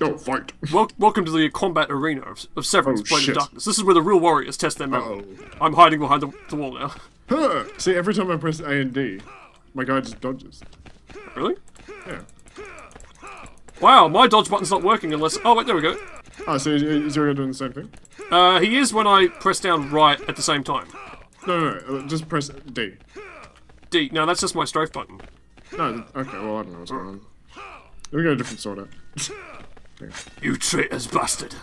Oh, fight. Wel- welcome to the combat arena of, of Severance Oh, Blade of. Darkness. This is where the real warriors test their metal. Uh-oh. I'm hiding behind the, the wall now. Huh. See, every time I press A and D, my guy just dodges. really? Yeah. Wow, my dodge button's not working unless. Oh wait, there we go. Ah, so is, is your guy doing the same thing? Uh, he is when I press down right at the same time. No, no, no. uh, Just press D. D. No, that's just my strafe button. No, okay, well, I don't know what's going on. Let me get a different sword out. You traitor's bastard.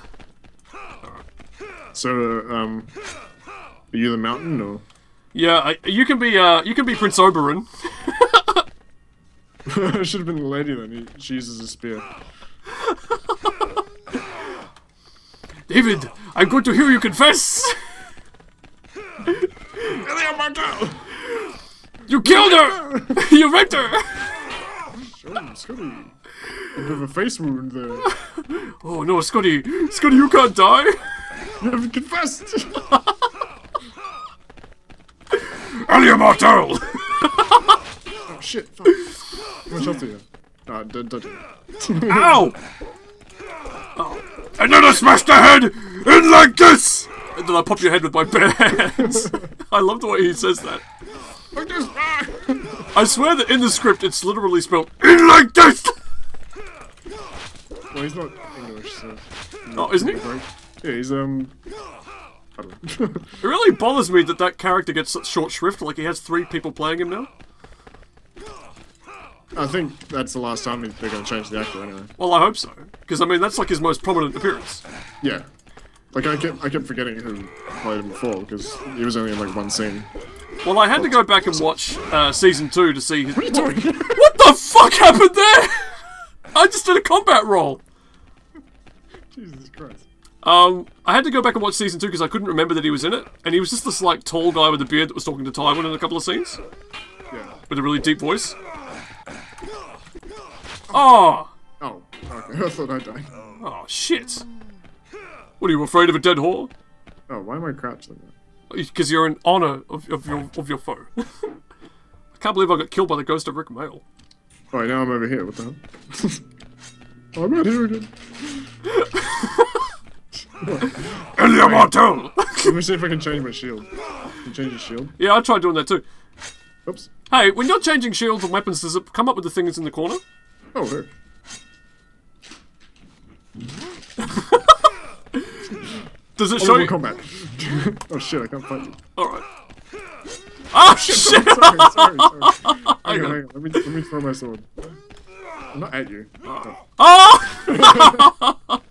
So, um, are you the mountain or? Yeah, I, you can be. Uh, you can be Prince Oberyn. I should have been the lady then. He, she uses a spear. David, I'm going to hear you confess. You killed her. you raped her. A bit of a face wound there. Oh no, Scotty, Scotty, you can't die. You haven't confessed! Elia Martell. oh shit, fuck. How much health are you? Ah, don't touch it. Ow! Oh. And then I smashed the head in like this! And then I pop your head with my bare hands. I love the way he says that. Like this! I swear that in the script it's literally spelled in like this! Well, he's not English, so. Oh, isn't he? Yeah, he's, um. I don't know. It really bothers me that that character gets such short shrift, like he has three people playing him now. I think that's the last time they're gonna change the actor anyway. Well, I hope so. Because, I mean, that's like his most prominent appearance. Yeah. Like, I kept, I kept forgetting who played him before, because he was only in, like, one scene. Well, I had to go back and watch uh, season two to see his. What are you doing? What the fuck happened there? I just did a combat roll. Jesus Christ. Um, I had to go back and watch season two because I couldn't remember that he was in it, and he was just this like tall guy with a beard that was talking to Tywin in a couple of scenes Yeah. with a really deep voice. Oh, Oh, okay. I thought I died. oh shit! What are you afraid of a dead whore? Oh, why am I crouched like that? Because you're in honor of, of your of your foe. I can't believe I got killed by the ghost of Rick Mayall. Oh, now I'm over here. What the hell? oh, I'm out here again. Elia Martell. Let me see if I can change my shield. Can you change your shield? yeah, I tried doing that too. Oops. Hey, when you're changing shields and weapons, does it come up with the thing that's in the corner? Oh, there. Does it Oh, show you? combat. oh shit, I can't fight you. All right. Ah shit! sorry, sorry, sorry. Hang on, hang on. Let me, let me throw my sword. I'm not at you. Ah!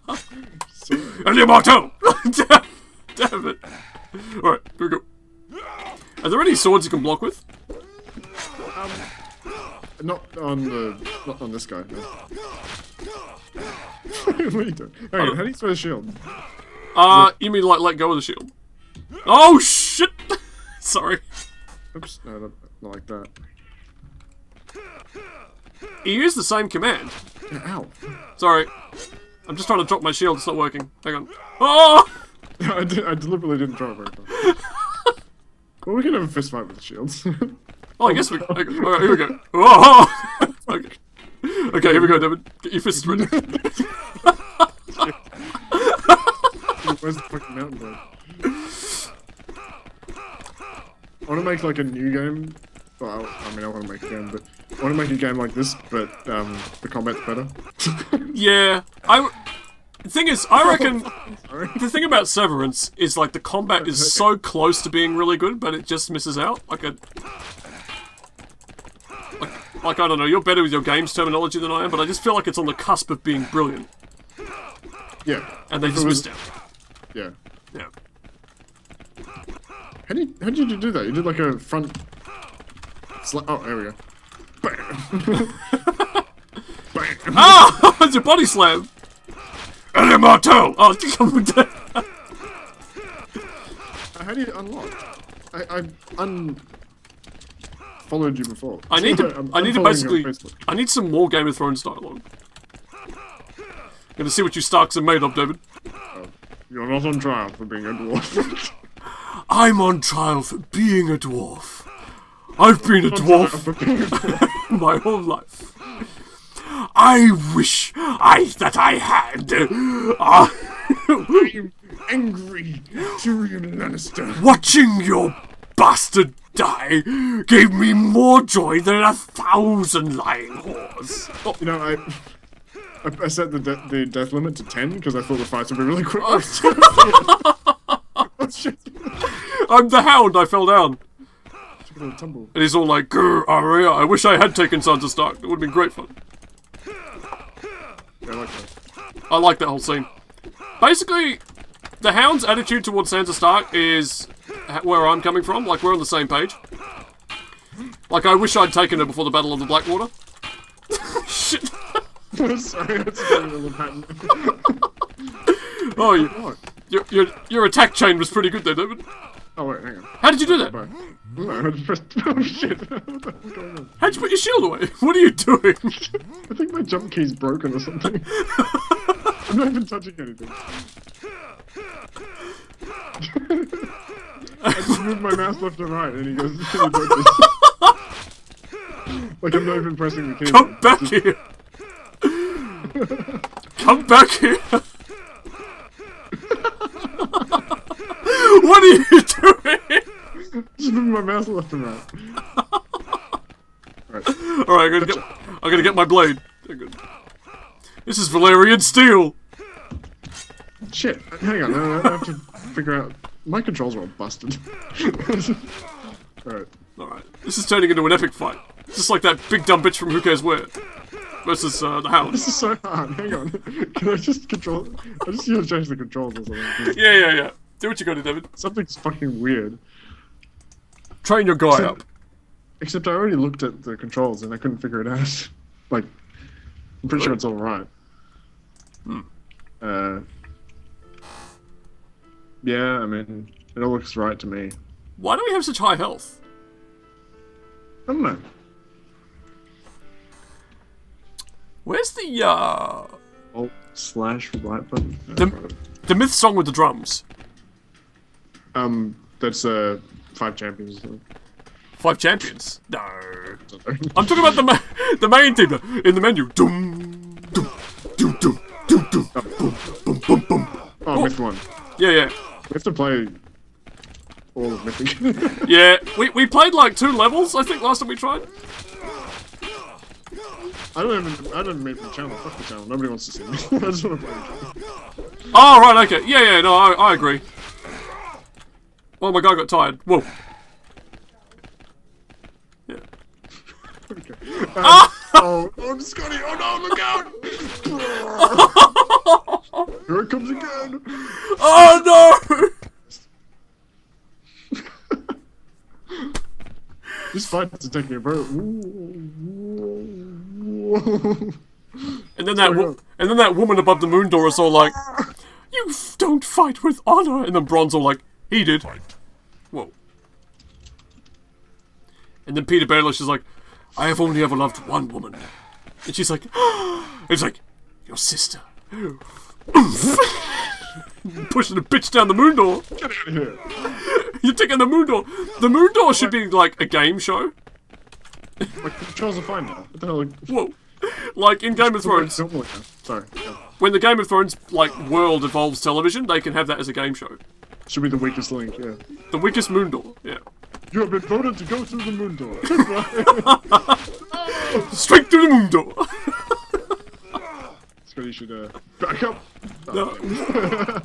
Sorry. Elia Martell! damn, damn it. Alright, here we go. Are there any swords you can block with? Not on the. Not on this guy. No. what are you doing? Hang on, how do you throw the shield? Uh, you mean like let go of the shield? Oh shit! Sorry. Oops, no, not, like that. You used the same command. Ow. Sorry. I'm just trying to drop my shield, it's not working. Hang on. Oh! I, did, I deliberately didn't drop it very far. well, we can have a fist fight with the shields. Oh, I guess we. Okay, alright, here we go. Oh! okay. Okay, here we go, David. Get your fists ready. Where's the fucking mountain bird? I want to make like a new game. Well, I mean, I want to make a game, but I want to make a game like this, but um, the combat's better. Yeah, I. The thing is, I reckon the thing about Severance is like the combat is so close to being really good, but it just misses out. Like a. Like, like I don't know, you're better with your games terminology than I am, but I just feel like it's on the cusp of being brilliant, Yeah. and they just was- missed out. Yeah. Yeah. How did how did you do that? You did like a front. Sla- oh, there we go. Bam. Bam. Ah! it's your body slam. Elia Martell. Oh, come down. How do you unlock? I I un followed you before. I need to. I'm- I need to following you on basically. I need some more Game of Thrones dialogue. I'm Gonna see what you Starks are made of, David. You're not on trial for being a dwarf. I'm on trial for being a dwarf. I've been a dwarf For being a dwarf. my whole life. I wish I that I had. Uh, I'm angry, Tyrion Lannister. watching your bastard die gave me more joy than a thousand lying whores. Oh, You know, I I, I set the de- the death limit to ten because I thought the fights would be really quick. I'm the hound. I fell down, Took a little tumble. and he's all like, "Grr, Arya, I wish I had taken Sansa Stark. It would have been great fun." Yeah, I like that. I like that whole scene. Basically, the Hound's attitude towards Sansa Stark is where I'm coming from. Like, we're on the same page. Like, I wish I'd taken her before the Battle of the Blackwater. Shit. Sorry, that's a little pattern. Oh, you, your, your, your attack chain was pretty good there, David. Oh wait, hang on. How did you do that? Bye. No, I just pressed. Oh shit! what the hell's going on? How'd you put your shield away? What are you doing? I think my jump key's broken or something. I'm not even touching anything. I just moved my mouse left and right, and he goes. he broke it. like I'm not even pressing the key. Come back here. Come back here. what are you doing? Just moving my mouse left and right. Alright. All right, I'm gonna get. I'm gonna get my blade. This is Valyrian steel. Shit, hang on, I have to figure out. My controls are all busted. Alright. All right, this is turning into an epic fight, just like that big dumb bitch from Who Cares Where versus uh, the Hound. This is so hard, hang on. Can I just control. I just need to change the controls or something. Yeah, yeah, yeah. Do what you gotta, David. Something's fucking weird. Train your guy up. Except I already looked at the controls and I couldn't figure it out. like, I'm pretty sure it's all right. Hmm. Uh, yeah, I mean, it all looks right to me. Why do we have such high health? I don't know. Where's the uh Alt slash right button. The- the myth song with the drums? Um, that's uh five champions. Five champions. No. I'm talking about the ma- the main theme in the menu. Doom, doom, doom, doom, doom, doom, boom, boom, boom, boom. oh, Myth one. Yeah, yeah, We have to play all of Mythic. yeah. We we played like two levels, I think, last time we tried. I don't even. I don't make the channel. Fuck the channel. Nobody wants to see me. I just want to play the channel. Oh right, okay. Yeah, yeah. No, I I agree. Oh, my guy got tired. Whoa. Yeah. Okay. Um, oh, oh, Scotty! Oh no! Look out! Here it comes again. Oh no! This fight is taking a very. Ooh, And then that and then that woman above the moon door is all like, "You don't fight with honor," and then Bronn's all like, "He did." Whoa. And then Petyr Baelish is like, "I have only ever loved one woman," and she's like, "It's like your sister." Pushing the bitch down the moon door. Get out of here! You're taking the moon door. The moon door should be like a game show. My controls are fine now. The? Like, Whoa. Like in Game of Thrones, Don't look now. Sorry. Yeah. when the Game of Thrones like world evolves television, they can have that as a game show. Should be the weakest link. Yeah. The weakest moon door. Yeah. You have been voted to go through the moon door. Straight through the moon door. Scotty should uh, back up. No.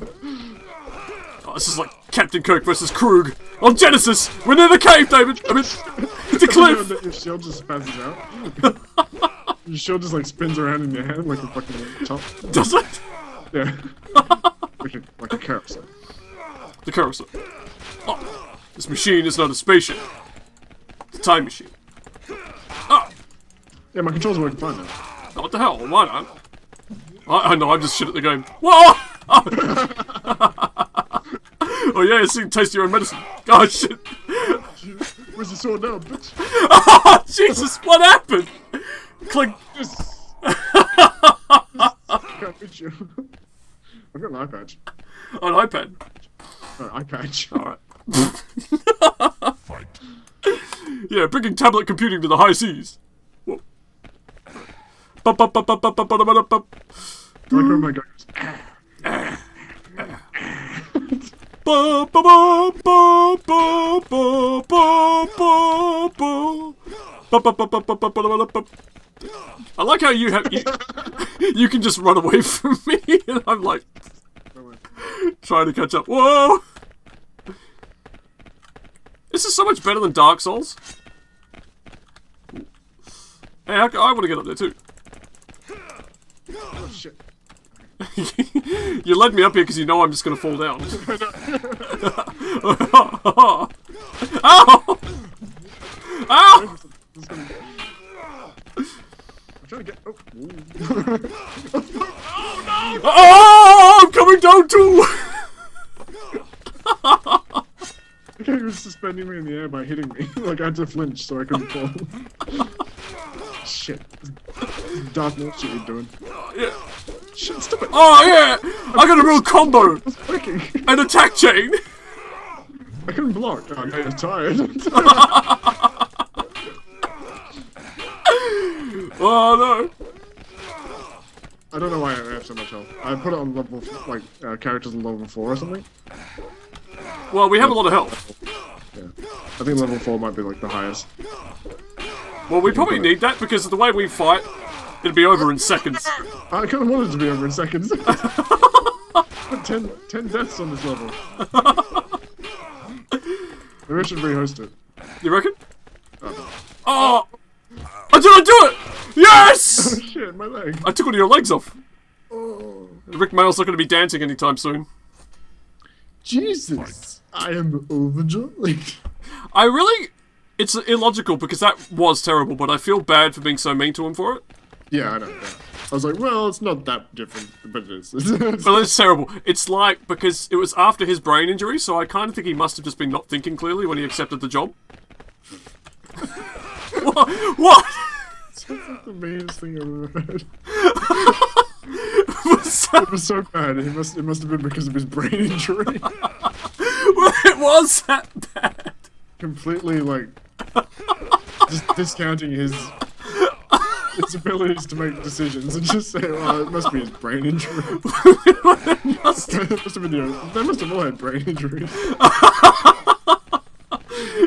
Oh, this is like Captain Kirk versus Kruge on Genesis. We're near the cave, David. I mean, it's the cliff. Your shield just spazzes out. your shield just like spins around in your hand like a fucking top. Does it? Yeah. like a like a carousel. The cursor. Oh, ah, this machine is not a spaceship. It's a time machine. Oh, Yeah, my controls working fine now. what the hell? Why not? I, I know, I'm just shit at the game. Whoa! Oh, yeah, it's taste your own medicine. Oh, shit. Where's the sword now, bitch? Oh, Jesus, what happened? Click. Yes. Can't reach you. I've got an eye patch. On iPad. No, eye patch. Alright. yeah, bringing tablet computing to the high seas. Whoa. Bup, bup, bup, bup, bup, bup, bup, bup, bup. I like when my guy goes, Ba, ba, ba, ba, ba, ba, ba, ba, ba. Ba, ba, ba, ba, ba, ba, ba, ba, ba. I like how you have you, you can just run away from me and I'm like trying to catch up. Whoa! This is so much better than Dark Souls. Hey, I, I want to get up there too. oh shit. you led me up here because you know I'm just going to fall down. Ow! Ow! This is gonna- I'm trying to get. Oh. Oh, I'm coming down too! Okay, he was suspending me in the air by hitting me. like I had to flinch so I couldn't fall. shit. Darth Maul shit you're doing. Yeah. Shit, stop it. Oh, yeah! I got a real combo! An attack chain! I couldn't block. Oh, you're tired. Oh, no. I don't know why I have so much health. I put it on level, like, uh, characters on level 4 or something. Well, we have a lot of health. Yeah. I think level 4 might be, like, the highest. Well, we probably need that because of the way we fight, it'd be over in seconds. I kind of wanted it to be over in seconds. 10, 10 deaths on this level. Maybe I should rehost it. You reckon? Oh, Oh! I did I do it! Yes! oh shit, my leg. I took one of your legs off. Oh. Rick Mayall's not going to be dancing anytime soon. Jesus. I am overjoyed. I really. It's illogical because that was terrible, but I feel bad for being so mean to him for it. Yeah, I don't know. Yeah. I was like, well, it's not that different, but it is. But it's terrible. It's like because it was after his brain injury, so I kind of think he must have just been not thinking clearly when he accepted the job. what? What? That's like the meanest thing I've ever heard. Was that- It was so bad. It must. It must have been because of his brain injury. well, it was that bad. Completely like just discounting his his abilities to make decisions and just say, "Well, oh, it must be his brain injury." Must- That must have been the. They must have all had brain injuries.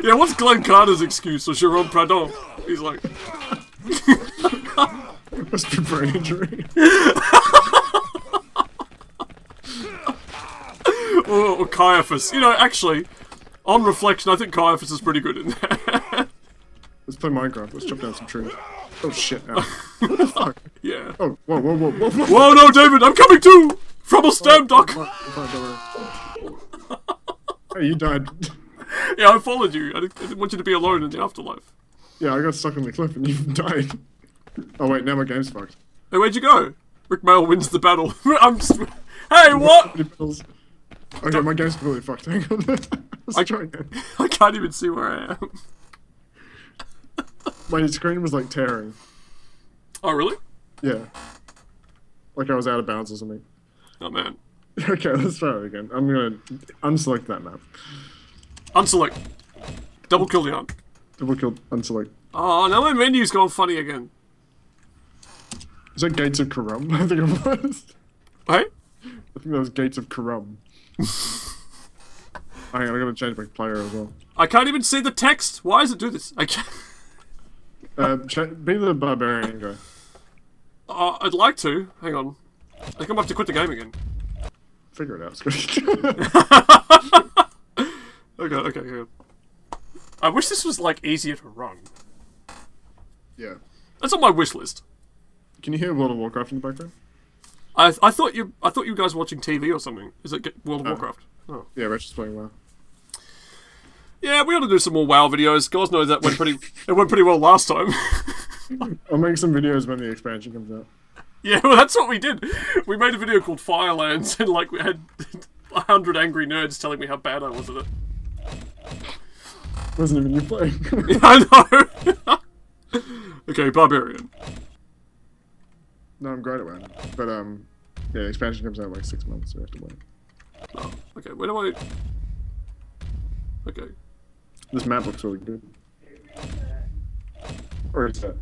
yeah, what's Glenn Carter's excuse or Jerome Pradon? He's like, Must be brain injury. or, or Caiaphas. You know, actually, on reflection, I think Caiaphas is pretty good in there. Let's play Minecraft. Let's chop down some trees. Oh shit! Ow. What the fuck? yeah. Oh, whoa, whoa, whoa, whoa, whoa! Whoa, no, David, I'm coming too! From a stem, Doc! What? What? Don't worry. Hey, you died. Yeah, I followed you. I didn't, I didn't want you to be alone in the afterlife. Yeah, I got stuck on the cliff and you died. Oh wait, now my game's fucked. Hey, where'd you go? Rick Mayall wins the battle. I'm just. Hey, what? Okay, my game's completely fucked. Hang on. Let's I- try again. I can't even see where I am. My screen was like tearing. Oh, really? Yeah. Like I was out of bounds or something. Oh, man. Okay, let's try it again. I'm gonna unselect that map. Unselect. Double kill the arm. Double kill, unselect. Oh, now my menu's gone funny again. Is that Gates of Karum? I think it was. Hey? I think that was Gates of Karum. Hang on, I gotta change my player as well. I I can't even see the text. Why does it do this? I can't. Uh, be the barbarian guy. Uh, I'd like to. Hang on. I think I'm gonna have to quit the game again. Figure it out, Scotty. Okay, okay, okay. I wish this was like easier to run. yeah. That's on my wish list. Can you hear World of Warcraft in the background? I I thought you I thought you guys were watching TV or something. Is it World of oh. Warcraft? Oh. Yeah, Rich is playing well. Yeah, we ought to do some more WoW videos. Guys know that went pretty it went pretty well last time. I'll make some videos when the expansion comes out. yeah, well that's what we did. We made a video called Firelands and like we had a hundred angry nerds telling me how bad I was at it. Wasn't even you playing. I know. okay, Barbarian. No, I'm great at WoW. But, um, yeah, the expansion comes out in like six months, so we have to wait. Oh, okay, where do I Okay. This map looks really good. Or is that?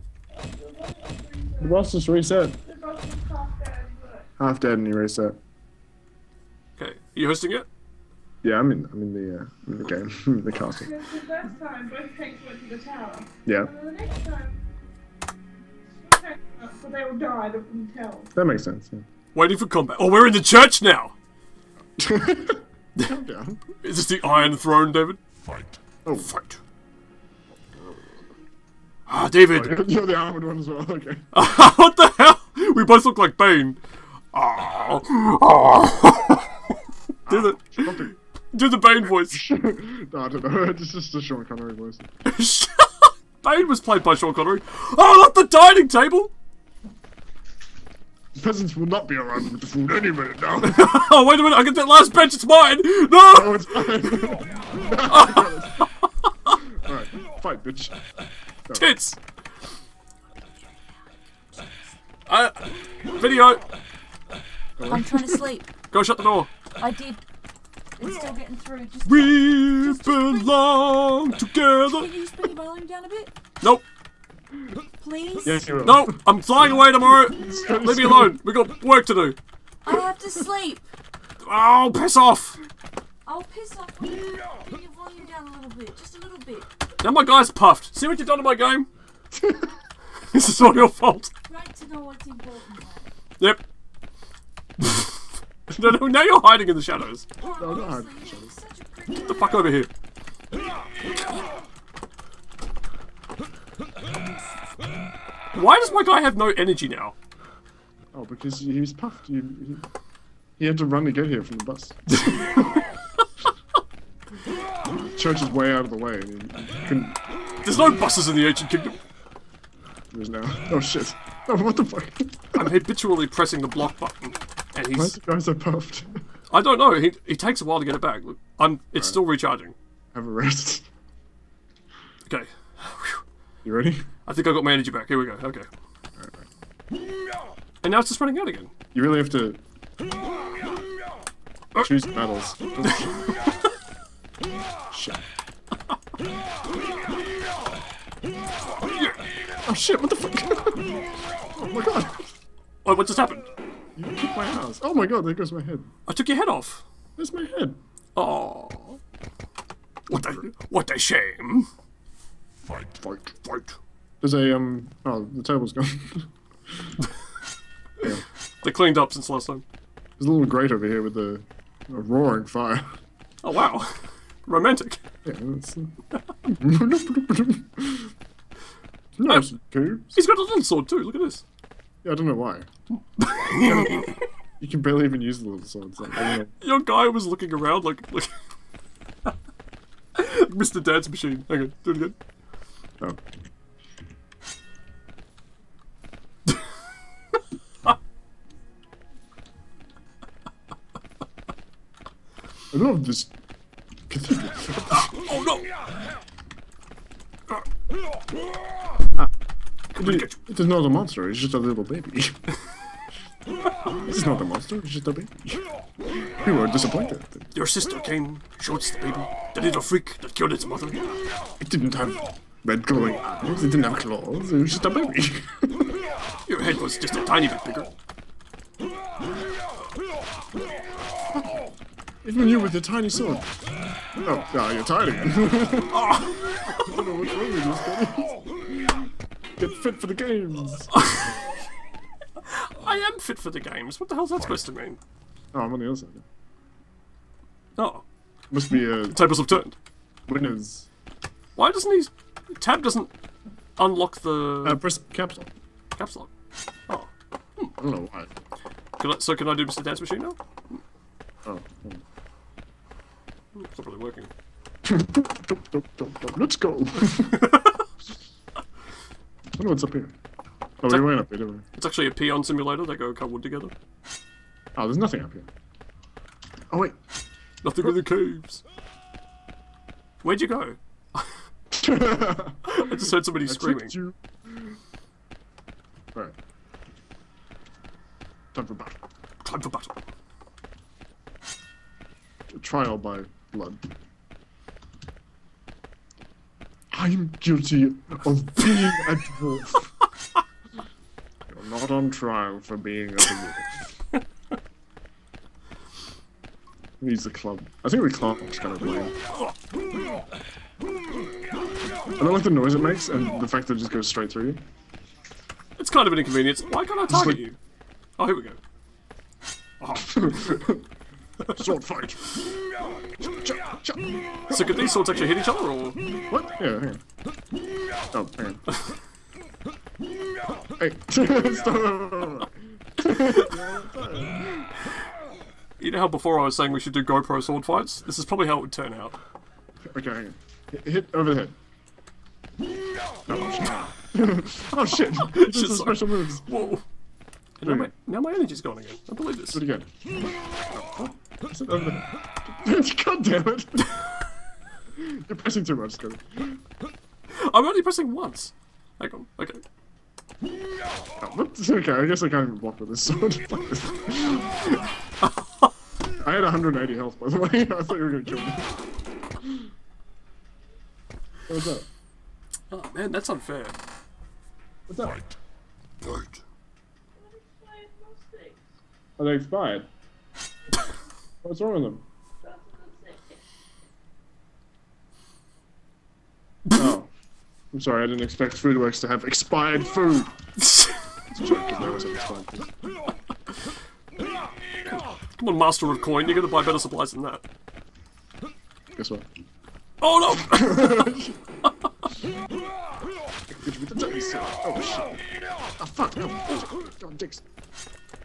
The boss just reset. The boss is half dead. Half dead and he reset. Okay, Are you hosting it? Yeah, I'm in. I'm in the. Uh, in the game. The castle. Because the first time both tanks went to the tower. Yeah, so they all died, I couldn't tell. that makes sense. Yeah. Waiting for combat. Oh, we're in the church now! Calm down. Is this the Iron Throne, David? Fight. Oh, Fight. Ah, David! you're, you're the armored one as well. Okay. what the hell? We both look like Bane. Ah. do the Stop it. do the Bane voice. no, I don't know. It's just a Sean Connery voice. Bane was played by Sean Connery. Oh, not the dining table! Peasants will not be around with the food any minute now. Oh, wait a minute, I get that last bench, it's mine! No! oh, it's fine. Alright, fight, bitch. Tits! Uh, video, I'm trying to sleep. go shut the door. I did. It's still getting through. Just We belong together. can you just bring your volume down a bit, Nope, please? Yes, you will. no, I'm flying away tomorrow. Leave me alone. We got work to do. I have to sleep. Oh, piss off. I'll piss off when you bring your volume down a little bit, just a little bit. Now my guy's puffed. See what you've done to my game? this is all your fault. Right to know what's important. Yep. no, no, now you're hiding in the shadows. No, no, Honestly, you're such a pretty Get the fuck over here. Why does my guy have no energy now? Oh, because he was puffed. He, he, he had to run to get here from the bus. Church is way out of the way. And he, he. There's no buses in the ancient kingdom. There's now. Oh shit. Oh, what the fuck? I'm habitually pressing the block button, and Why he's. is the guy so puffed? I don't know. He, he takes a while to get it back. Look, I'm. It's still recharging. Have a rest. Okay. You ready? I think I got my energy back. Here we go. Okay. And now it's just running out again. You really have to uh. choose battles. shit. Oh shit, what the fuck? oh my god. Oh, what just happened? You kicked my ass. Oh my god, there goes my head. I took your head off. There's my head. Oh. What a what a shame. Fight. Fight. Fight. There's a, um, oh, the table's gone. They cleaned up since last time. There's a little grate over here with a, a roaring fire. Oh wow. Romantic. Yeah, that's. nice cubes. He's got a little sword too. Look at this. Yeah, I don't know why. you can barely even use the little sword. Like, I don't know. Your guy was looking around like, like Mr. Dance Machine. Hang on, do it again. Oh. I love this cathedral. Oh no! Ah, it, it is not a monster, it's just a little baby. it's not a monster, it's just a baby. We were disappointed. Your sister came, showed us the baby, the little freak that killed its mother. It didn't have red glowing eyes, it didn't have claws, it was just a baby. Your head was just a tiny bit bigger. Even you with your tiny sword. Oh, ah, you're tired again. I don't know what's wrong with this. Get fit for the games. I am fit for the games. What the hell's that supposed to mean? Oh, I'm on the other side. Oh, Must be uh, tables have turned. winners. Why doesn't he? Tab doesn't unlock the Uh, press caps lock. caps lock. Oh, I don't know why. can I, so can I do Mr. Dance Machine now? Oh. It's not really working. Let's go. I wonder what's up here. Oh, we went up here, didn't we? It's actually a peon simulator. They go cut wood together. Oh, there's nothing up here. Oh, wait. Nothing in the caves. Where'd you go? I just heard somebody I screaming. Alright. Time for battle. Time for battle. Trial by blood. I'm guilty of being a dwarf. You're not on trial for being a believer. He's the club. I think the club's kind of lame. I don't like the noise it makes and the fact that it just goes straight through you. It's kind of an inconvenience. Why can't I target like- you? Oh, here we go. Sword fight. So could these swords actually hit each other, or What? Yeah, hang on. Oh, hang on. hey, stop. you know how before I was saying we should do GoPro sword fights? This is probably how it would turn out. Okay, hang on. Hit- Hit over the head. Oh, shit. oh shit! This is sorry. special moves. Whoa. Now, my, now my energy's gone again. I believe this. Do it again. Oh, is it over the head? God damn it! You're pressing too much, Scotty. I'm only pressing once. Hang on. Okay. Oh. Okay, I guess I can't even block with this sword. I had 180 health, by the way. I thought you were gonna kill me. What's that? Oh man, that's unfair. What's that? Right. Are they expired? What's wrong with them? Oh. I'm sorry, I didn't expect Foodworks to food. It's a joke, 'cause they always have expired food. Come on, Master of Coin, you're gonna buy better supplies than that. Guess what? Oh no! Get you with the dirty stuff. Oh shit. Oh fuck, no. God, dicks.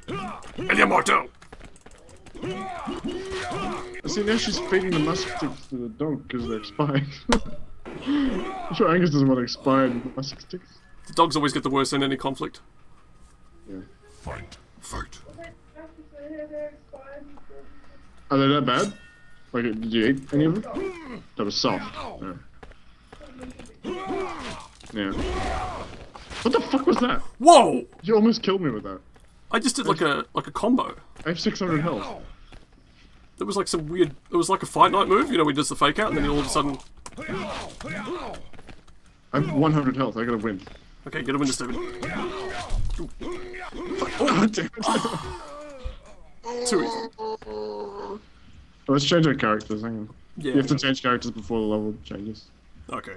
El Morto! I see now she's feeding the musk sticks to the dog because they're expired. I'm sure Angus doesn't want expired musk sticks. The dogs always get the worst in any conflict. Yeah. Fight. Fight. Are they that bad? Like, did you eat any of them? That was soft. Yeah. Yeah. What the fuck was that? Whoa! You almost killed me with that. I just did like a like a combo. I have 600 health. There was like some weird. It was like a fight night move. You know, we does the fake out, and then all of a sudden, I have 100 health. I gotta win. okay, get a win, Steven. Oh, damn it. Too easy. Oh, let's change our characters. Hang on. Yeah. You have to change characters before the level changes. Okay.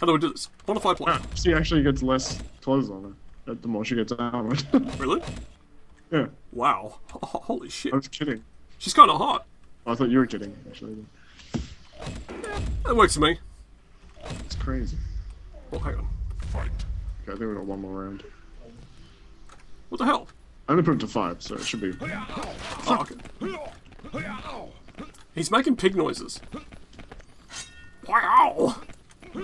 How do we do this? Bonafide play. Ah, she actually gets less clothes on her. The more she gets armored. Really? yeah, Wow. Holy shit. I was kidding. She's kind of hot. I thought you were kidding, actually. That works for me. It's crazy. Oh, hang on. Okay, I think we got one more round. What the hell? I only put it to five, so it should be. Oh, okay. He's making pig noises. Wow. Shit.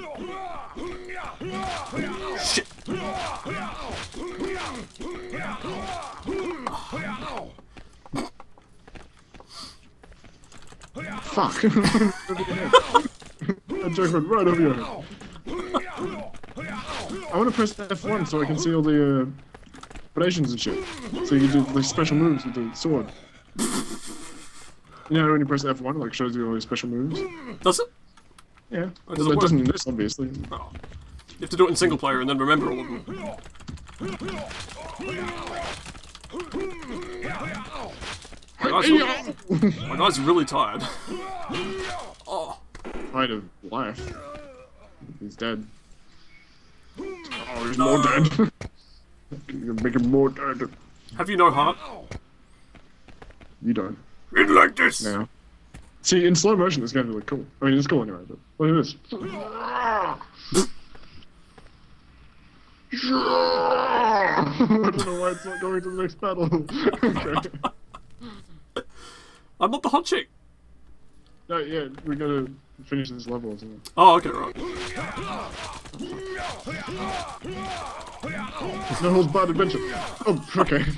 Fuck! that joke went right over your head. I want to press F1 so I can see all the uh, combinations and shit. So you can do the special moves with the sword. You know when you press F1, it like shows you all your special moves? Does it? Yeah. does Well, it it work? doesn't in this, obviously. Oh. You have to do it in single player and then remember all of them. My guy's, really, my guy's really tired. Oh, Pride of life. He's dead. Oh, he's more dead. you can make him more dead. have you no heart? You don't. In like this. now. See, in slow motion, this game look cool. I mean, it's cool anyway, but look at this. I don't know why it's not going to the next battle. okay. I'm not the hot chick. No, yeah, we gotta finish this level or something. Oh, okay, right. No holds barred adventure. Oh, okay.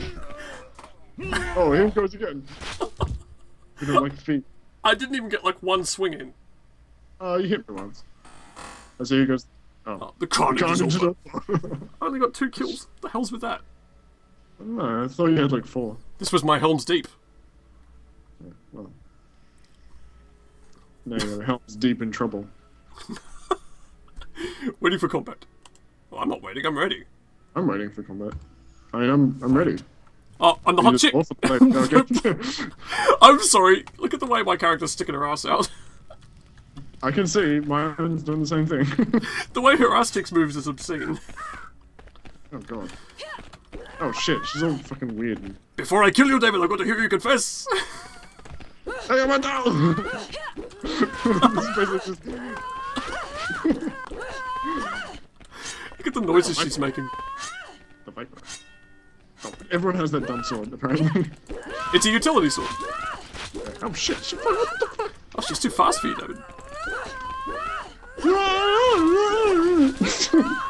Oh, here it goes again. You don't like feet. I didn't even get like one swing in. Oh, you hit me once. I see here goes. Oh. Oh, the carnage, is Carnage is over. I only got two kills. The hell's with that? no, I thought you had like four. This was my Helm's Deep. Well. No, your helm's deep in trouble. Waiting for combat. Well, I'm not waiting, I'm ready. I'm waiting for combat. I mean, I'm I'm ready. Oh, I'm the You hot chick. I'm sorry. Look at the way my character's sticking her ass out. I can see my mine's doing the same thing. the way her ass cheeks moves is obscene. oh god. Oh shit, she's all fucking weird. Before I kill you, David, I've got to hear you confess. Hey, I'm a doll! This just- Look at the noises she's making. the Viper. Oh, everyone has that dumb sword, apparently. It's a utility sword. oh shit, she what the fuck? Oh, she's too fast for you, David.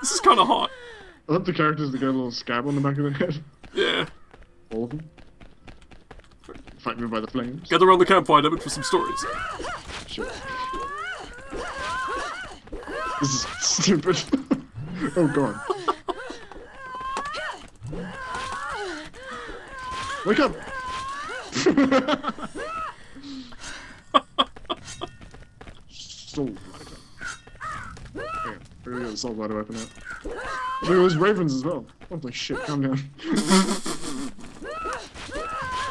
This is kind of hot. I love the characters that get a little scab on the back of their head. Yeah. All of them. Fight me by the flames. Gather around the campfire, David, for some stories. Sure. This is stupid. oh god. Wake up! We're gonna get the soul lighter open up. Look, there's ravens as well. Holy shit, calm down.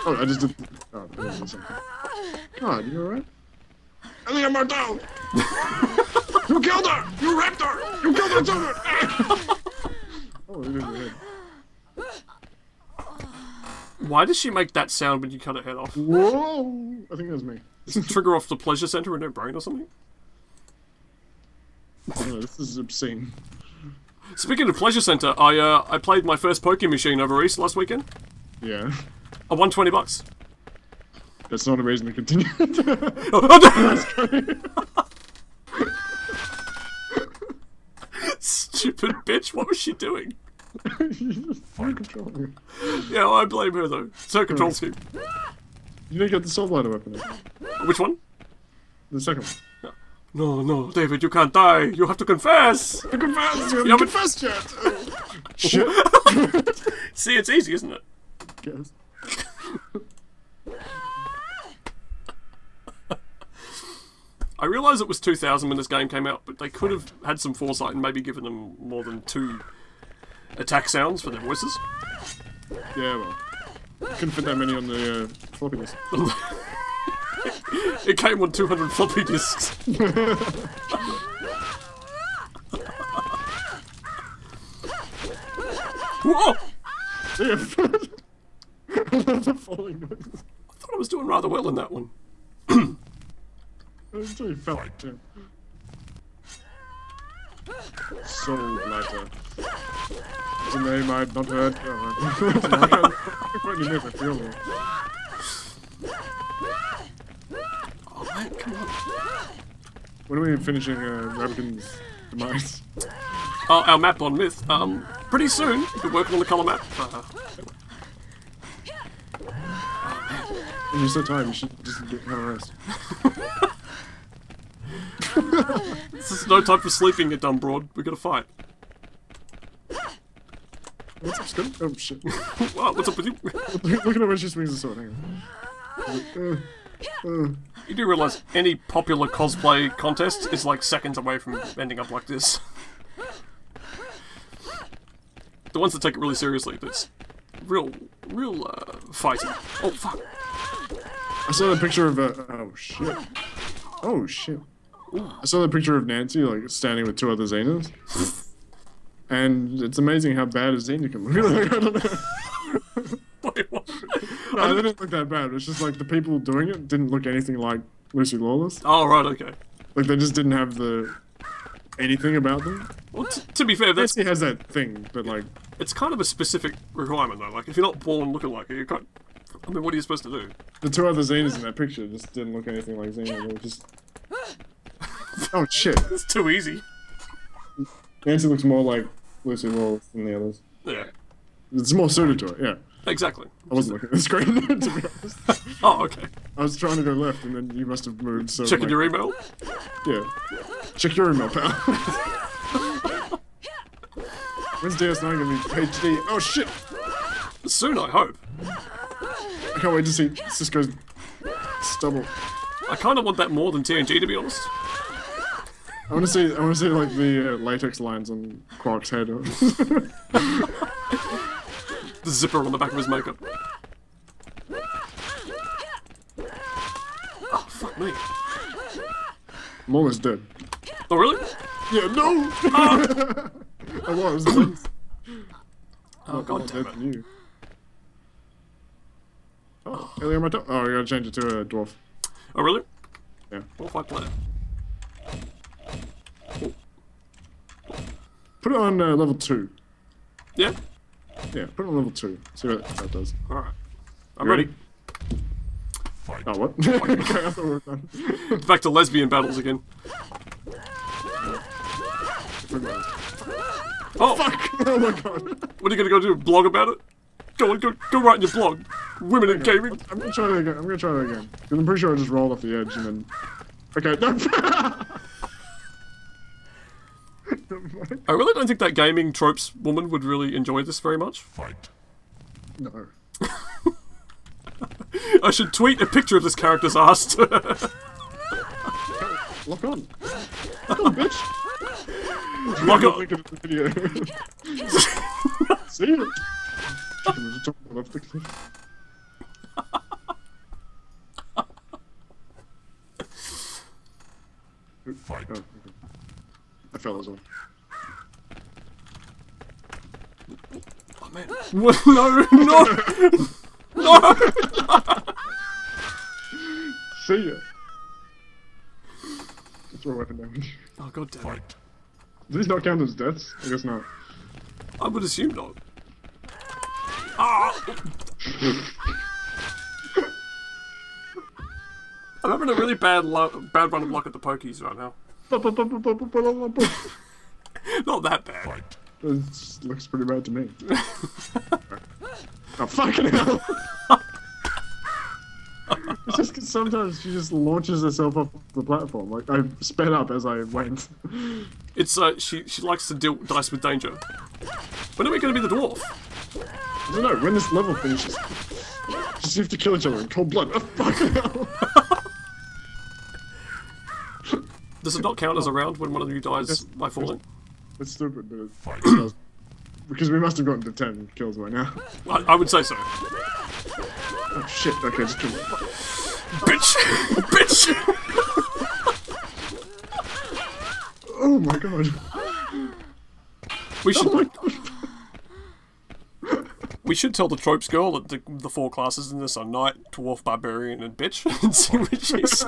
oh, I just did. Oh, I do something. God, you alright? Elia Martell! you killed her! You raped her! You killed her children! oh, it is. Why does she make that sound when you cut her head off? Whoa! I think that was me. Does it trigger off the pleasure center in her brain or something? Oh, this is obscene. Speaking of pleasure center, I uh, I played my first poker machine over East last weekend. Yeah. I won 20 bucks. That's not a reason to continue. Stupid bitch, what was she doing? Fire control. You Yeah, I blame her though. It's her control scheme. You didn't get the soul lighter weapon. Which one? The second one. No, no, David, you can't die. You have to confess. I confessed! You haven't confessed yet! Shit! See, it's easy, isn't it? Guess. I realise it was 2000 when this game came out, but they could have had some foresight and maybe given them more than two attack sounds for their voices. Yeah, well. Couldn't fit that many on the uh, floppy disk. It came on 200 floppy disks. Whoa! Ya! I falling noises. I thought I was doing rather well in that one. Until you fell like too. Soul lighter. It's a name I'd not heard. Oh, I you never feel me. Oh come on. When are we finishing uh, Rabkin's demise? Oh, our map on Myth. Um, pretty soon. We're working on the colour map. Uh, you're so tired, you should just get a rest. this is no time for sleeping, you dumb broad. We gotta fight. What's up, Scott? Oh shit. Wow, what's up with you? Look at her when she swings the sword. Hang on. Uh, uh, You do realise any popular cosplay contest is like seconds away from ending up like this. The ones that take it really seriously, that's real, real uh, fighting. Oh fuck! I saw the picture of uh, oh shit. Oh shit. I saw the picture of Nancy like standing with two other Xenas. And it's amazing how bad a Xena can look. I don't know. Wait, what? No, they didn't look that bad. It's just like the people doing it didn't look anything like Lucy Lawless. Oh right, okay. Like they just didn't have the anything about them. Well, to be fair, that's Nancy has that thing, but like it's kind of a specific requirement though. Like if you're not born looking like it, you can't. I mean, what are you supposed to do? the two other Xenas in that picture just didn't look anything like Xena. They were just Oh shit. It's too easy. Nancy looks more like Lucy Lawless than the others. Yeah, It's more suited to it, yeah. exactly. I wasn't looking at the screen, to be honest. Oh, okay. I was trying to go left, and then you must have moved. So Checking like, your email. yeah. Check your email, pal. When's DS9 gonna be HD? Oh shit! Soon, I hope. I can't wait to see Sisko's stubble. I kind of want that more than TNG, to be honest. I want to see. I want to see like the uh, latex lines on Quark's head. The zipper on the back of his makeup. Oh, fuck me. I'm almost dead. Oh, really? Yeah, no. I was. Oh, god damn it. you. Oh, alien my top. Oh, I gotta change it to a dwarf. Oh, really? Yeah. What if I play it? Put it on uh, level two. Yeah? Yeah, put it on level two. See what that does. Alright. I'm You ready. Oh, what? okay, I thought we were done. Back to lesbian battles again. Oh, Fuck! Oh my god. what are you gonna go do? Blog about it? Go on, go, go write your blog. Women in gaming. I'm gonna try that again. I'm gonna try that again. Because I'm pretty sure I just rolled off the edge and then. Okay, no. I really don't think that gaming tropes woman would really enjoy this very much. Fight. No. I should tweet a picture of this character's ass to her. Lock on. Lock on, bitch. Lock on. Look at the video. See it? Chicken was a chocolate left the cliff. Fight. Oh, okay. I fell as well. Oh, man. What? No, no, no! See ya. Throw weapon damage. Oh, god damn it. Do these not count as deaths? I guess not. I would assume not. I'm having a really bad lu- bad run of luck at the pokies right now. Not that bad. This looks pretty bad to me. oh, fucking hell! it's just because sometimes she just launches herself off the platform. Like, I sped up as I went. It's uh, she she likes to deal dice with danger. When are we going to be the dwarf? I don't know, when this level finishes, just have to kill each other in cold blood. Oh, fucking hell! Does it not count as a round when one of you dies by falling? It's stupid, but it does. Because we must have gotten to 10 kills by now. I, I would say so. Oh shit, okay, just kill me. Bitch! Bitch! Oh my god. We Oh should my god. We should tell the tropes girl that the, the four classes in this are knight, dwarf, barbarian, and bitch, and see what she says.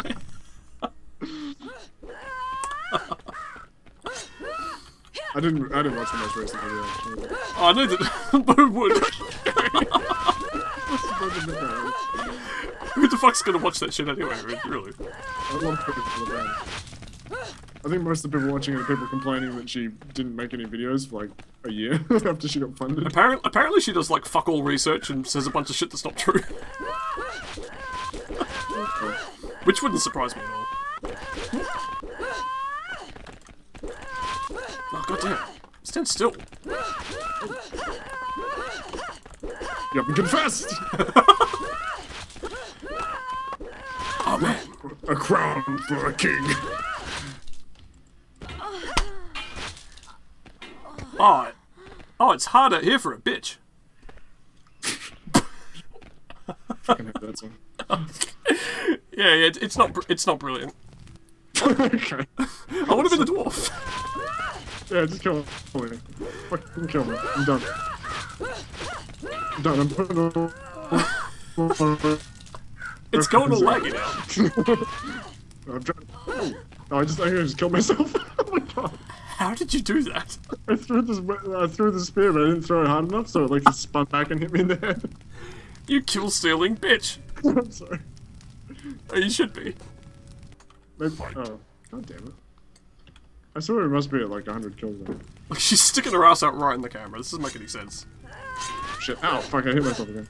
I didn't, I didn't watch the most recent video. actually. Oh, I know that Boo would. Who the fuck's gonna watch that shit anyway? Really? A lot of people feel bad. I think most of the people watching are people complaining that she didn't make any videos for like a year after she got funded. Apparently, apparently she does like fuck all research and says a bunch of shit that's not true. Which wouldn't surprise me at all. Oh goddamn! Stand still. You have to confess! Oh man. A crown for a king. Oh, oh, it's harder here for a bitch. Fucking hate that song. Yeah, yeah, it's- it's not, br- it's not brilliant. okay. I want to be the dwarf. Yeah, just kill me. Fucking kill me. I'm done. I'm done. I'm the... It's going all laggy now. I'm trying. Oh, I just I just killed myself. oh my god! How did you do that? I threw this I threw the spear, but I didn't throw it hard enough, so it like just spun back and hit me in the head. You kill stealing bitch. I'm sorry. Oh, you should be. Maybe, oh, god damn it! I swear it must be at like 100 kills now. Like she's sticking her ass out right in the camera. This doesn't make any sense. Shit! Ow! Fuck! I hit myself again.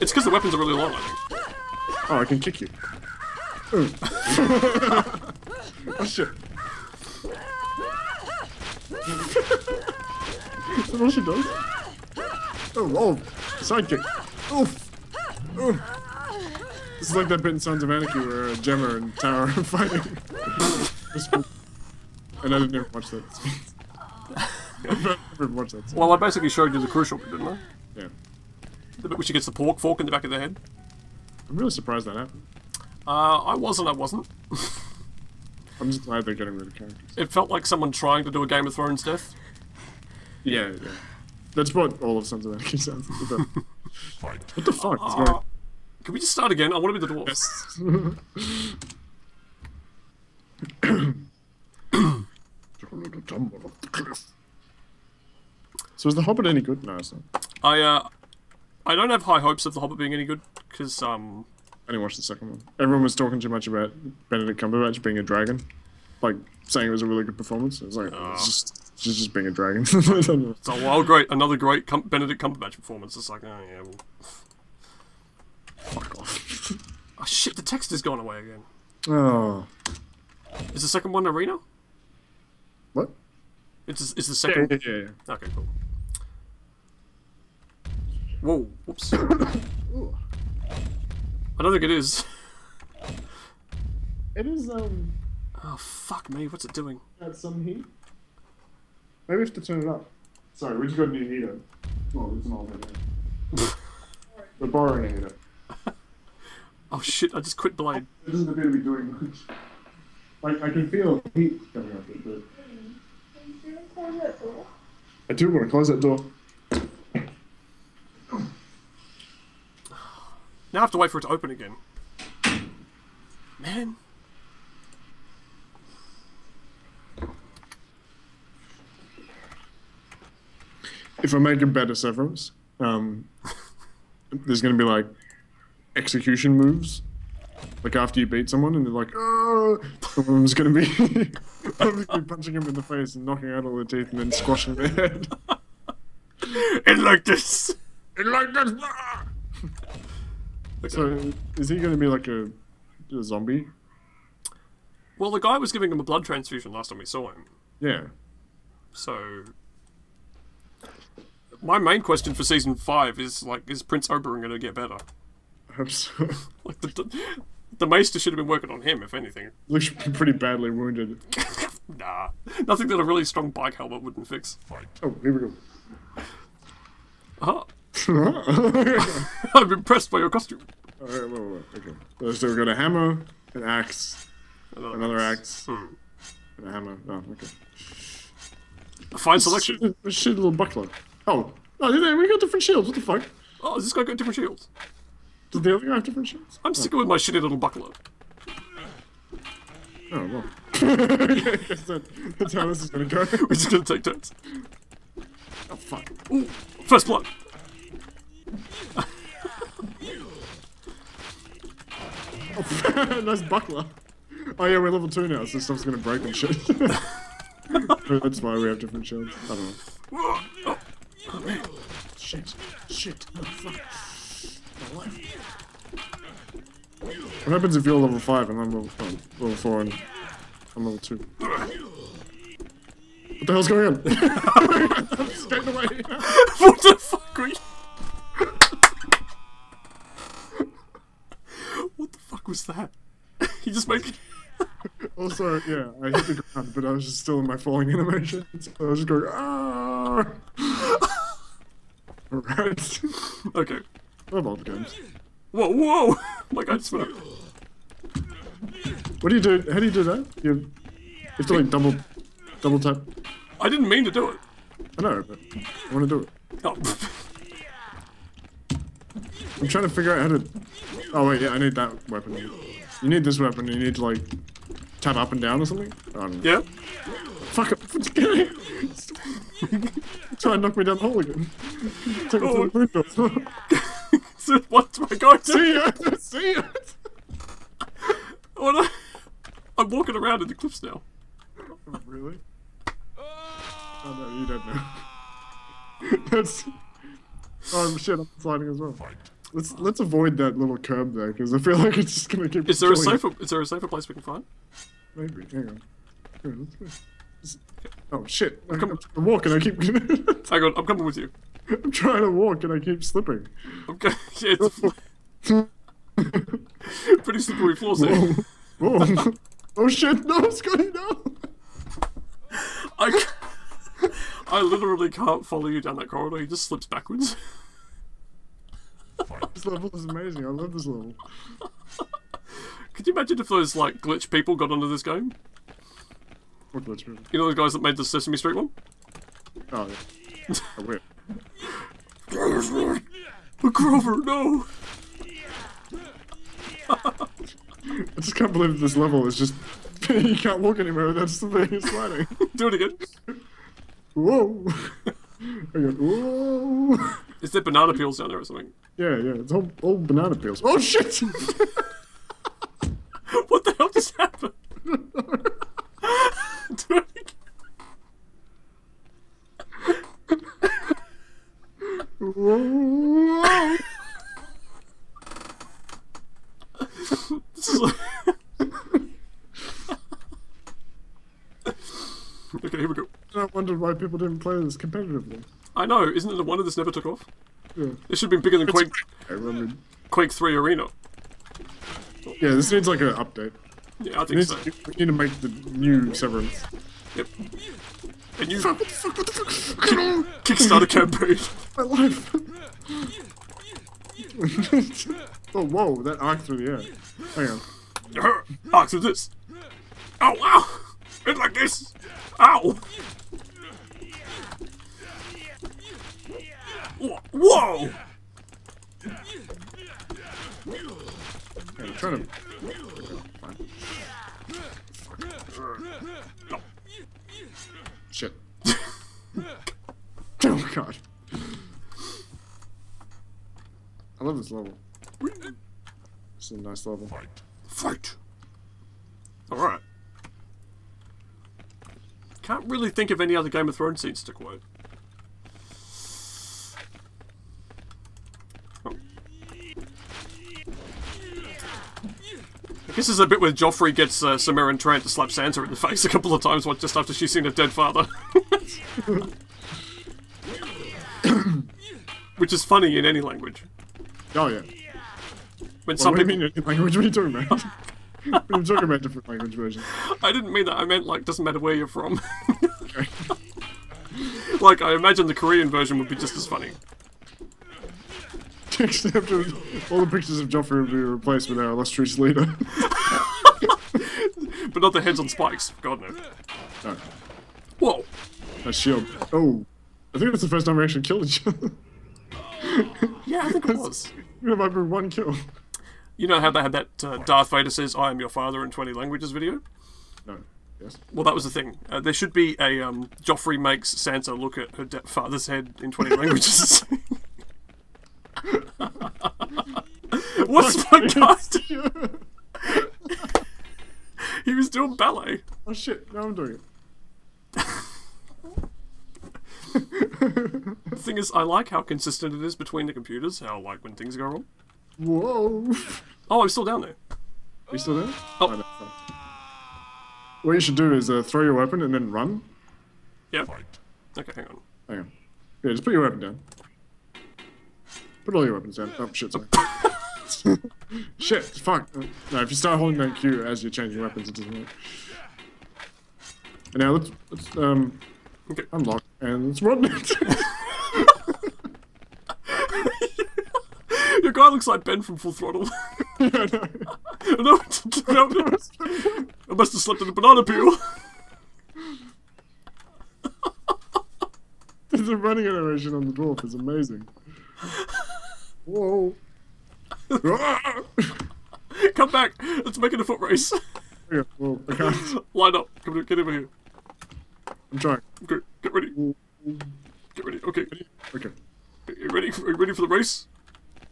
It's because the weapons are really long. I think. Oh, I can kick you. Oh shit! Is that all she does? Oh, oh, sidekick. Oof. Oof. This is like that bit in Sons of Anarchy where uh, Gemma and Tara are fighting. And I didn't ever watch that. I never watched that. Well, I basically showed you the crucial bit, didn't I? Yeah. The bit where she gets the pork fork in the back of the head. I'm really surprised that happened. Uh, I wasn't, I wasn't. I'm just glad they're getting rid of characters. It felt like someone trying to do a Game of Thrones death. Yeah, yeah. That's what all of Sons of Anarchy sounds like. what the fuck? Uh, going- can we just start again? I want to be the dwarf. Yes. Tumble off the cliff. So is the Hobbit any good? No, it's not. I, uh, I don't have high hopes of The Hobbit being any good, because, um, I didn't watch the second one. Everyone was talking too much about Benedict Cumberbatch being a dragon, like saying it was a really good performance. It was like ah. it's just it's just being a dragon. So, well, great, another great Cum- Benedict Cumberbatch performance. It's like, oh, yeah, well. Fuck off. Oh, shit, the text has gone away again. oh, Is the second one Arena? what? It's, is the second... yeah, yeah. yeah. Okay, cool. Whoa, whoops. Ooh. I don't think it is. It is um Oh, fuck me, what's it doing? at some heat. Maybe we have to turn it up. Sorry, we just got a new heater. Oh, it's an old heater. We're borrowing a heater. Oh shit, I just quit Blade. It doesn't appear to be doing much. Like I can feel heat coming off it, but You gonna close that door? I do want to close that door. Now I have to wait for it to open again. Man. if I make a better Severance, um, there's gonna be like execution moves. Like after you beat someone, and they're like, "Oh," be, I'm gonna be punching him in the face and knocking out all the teeth, and then squashing their head. And like this! and like this. Ah! So is he gonna be like a, a zombie? Well, the guy was giving him a blood transfusion last time we saw him. Yeah. So. My main question for season 5 is, like, is Prince Oberyn going to get better? I hope so. Like, the, the Maester should have been working on him, if anything. Looks pretty badly wounded. Nah. Nothing that a really strong bike helmet wouldn't fix. Oh, here we go. Uh-huh. Alright, I'm impressed by your costume. wait, wait, wait. Okay. So, so we've got a hammer, an axe, another axe, Hmm. and a hammer. Oh, okay. A fine selection. A shit little buckler. Oh, oh, we got different shields. What the fuck? Oh, has this guy got different shields? Did the other guy have different shields? I'm sticking with my shitty little buckler. Oh well. That, that's how this is gonna go. We're just gonna take turns. oh fuck. Ooh, first blood. nice buckler. Oh yeah, we're level two now, so stuff's gonna break and shit. that's why we have different shields. I don't know. Shit. Shit. Oh. What happens if you're level 5 and I'm level, level 4 and I'm level 2? What the hell's going on? I'm staying away. what the fuck are you? what the fuck was that? he just made me. Also, yeah, I hit the ground, but I was just still in my falling animation. So I was just going, ah! Alright. Okay. I love all the games. Whoa, whoa! My just went. What do you do? How do you do that? You, you have to like double, double tap. I didn't mean to do it. I know, but I want to do it. Oh, I'm trying to figure out how to. Oh wait, yeah, I need that weapon. You need this weapon. You need to like tap up and down or something. I don't know. yeah? Fuck it. Try and knock me down the hole again. Take Oh. it to the window. So what's my guy doing? See ya. See ya. What I... I'm walking around in the cliffs now. Oh, really? Oh no, you don't know. That's. Oh shit! I'm sliding as well. Let's let's avoid that little curb there because I feel like it's just gonna keep. Is there a safer? Is there a safer place we can find? Maybe. Hang on. Here, let's go. Just- Oh shit! I'm, Come- I'm walking. I keep. Hang on, I'm coming with you. I'm trying to walk and I keep slipping. I'm yeah, it's pretty slippery floors there. Whoa. Oh shit! No, Scotty, no! I, I literally can't follow you down that corridor. He just slips backwards. This level is amazing. I love this level. Could you imagine if those like glitch people got onto this game? What glitch movie? You know the guys that made the Sesame Street one? Oh yeah. Oh, wait. But Grover, no! I just can't believe this level is just you can't walk anywhere without something sliding. Do it again. Whoa! I go, whoa! Is there banana peels down there or something? Yeah, yeah, it's all, banana peels. Oh shit! What the hell just happened? Do it again. This is like... okay, here we go. I wondered why people didn't play this competitively. I know, isn't it a wonder this never took off? Yeah. This should have been bigger than Quake, I remember. Quake 3 Arena. Yeah, this needs like an update. Yeah, I think needs, so. we need to make the new Severance. Yep. And you Fuck, what the fuck, what the fuck? Get on! kickstart a campaign. My life! oh, whoa, that arc through the air. Hang on. Arc through this. Ow, ow! It's like this. Ow! Whoa! Whoa! Hey, I'm trying to. Fine. Shit. oh my god. I love this level. It's a nice level. Fight! Alright. Can't really think of any other Game of Thrones scenes to quote. I is a bit where Joffrey gets uh, Ser Meryn Trant to slap Sansa in the face a couple of times just after she's seen her dead father. Which is funny in any language. Oh yeah. When What, some what do you people, mean? Language? What are you talking about? you talking about? Different language versions. I didn't mean that. I meant like doesn't matter where you're from. Like I imagine the Korean version would be just as funny. Except all the pictures of Joffrey will be replaced with our illustrious leader. But not the heads on spikes. God no. no, Whoa. a shield. Oh, I think that's the first time we actually killed each other. Yeah, I think it was. There might be one kill. You know how they had that uh, Darth Vader says "I am your father" in 20 languages video? No. Yes. Well, that was the thing. Uh, there should be a um, Joffrey makes Sansa look at her father's head in 20 languages. What's my do- He was doing ballet. oh shit! Now I'm doing it. The thing is, I like how consistent it is between the computers. How like when things go wrong. Whoa! Oh, I'm still down there. Are you still there? Oh. no. What you should do is uh, throw your weapon and then run. Yeah. Okay, hang on. Hang on. Yeah, just put your weapon down. Put all your weapons down. Oh shit! Sorry. shit! Fuck! Uh, No, if you start holding down Q as you're changing weapons, it doesn't work. And now let's let's um Okay. unlock and let's run. Your guy looks like Ben from Full Throttle. yeah, no. no, no, no. I must have slept in a banana peel. the running animation on the dwarf is amazing. Whoa! Come back. Let's make it a foot race. Okay, well, I can't. Line up. Come get over here. I'm trying. Okay, get ready. Get ready. Okay. Okay. Are you ready? Are you ready for the race?